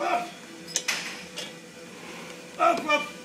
up, up, up.